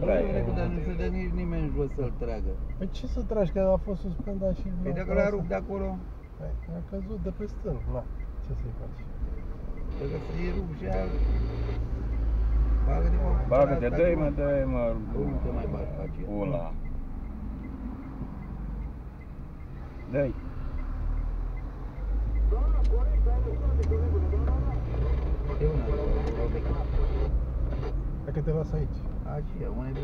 Nu, dar nu nici nimeni jos să-l tragă. Păi ce să tragi, că a fost suspendat și... Păi dacă l-a rupt de acolo? Păi, a căzut de pe stâlp, na, ce să-i faci? Dacă să-i rup și aia... Bagă de mă, Bagă-te, dă-i, mă, dă-i, mă, Nu te mai bagi pe aceea. Ula. Dă-i. Doamna, corect, ai dreptate, colegule, doamna, doamna. E una, Pe câteva aici. Așa, unde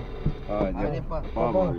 Haide, pa. Pa, pa, pa.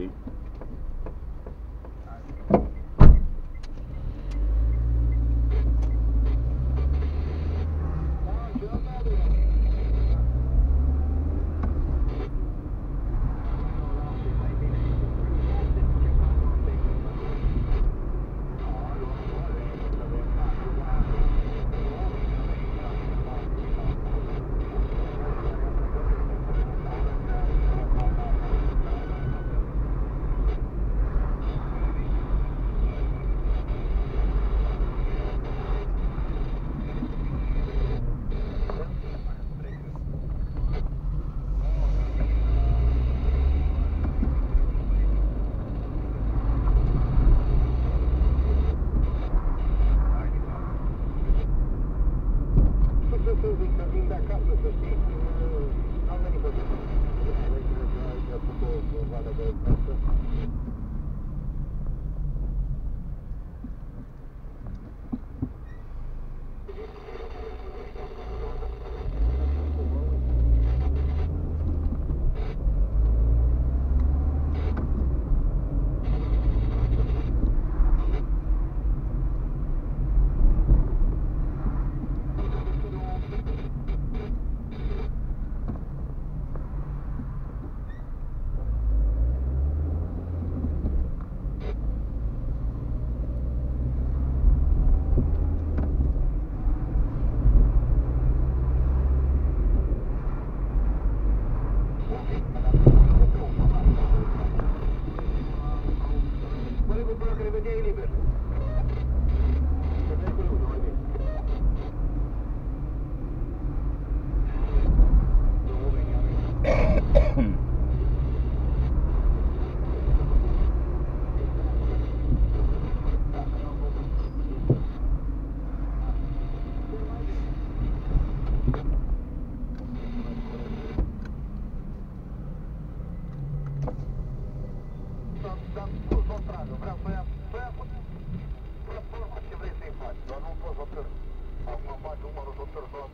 să zic, că vin de acasă, să știi, n-am venit pe tine. Aici, aici, aici, aici, aici, aici, aici, aici, aici, aici, aici, aici, păi, păi acum, păi, păi, ce vrei să-i faci, dar nu poți să o Acum faci numărul, să o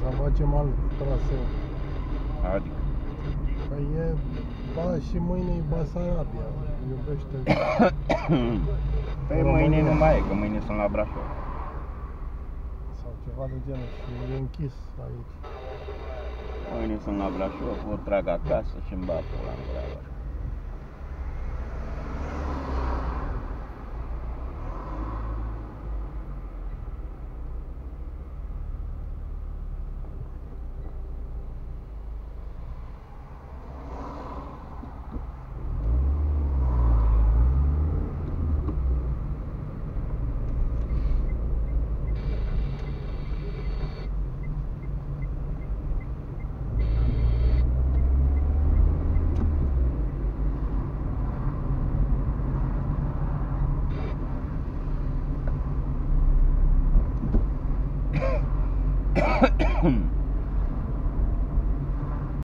să facem alt traseu. Adică? Păi e, ba, și mâine e Basarabia, iubește Păi mâine nu mai e, că mâine sunt la Brașov. Sau ceva de genul și e închis aici. Mâine sunt la Brașov, o trag acasă și îmi bat la în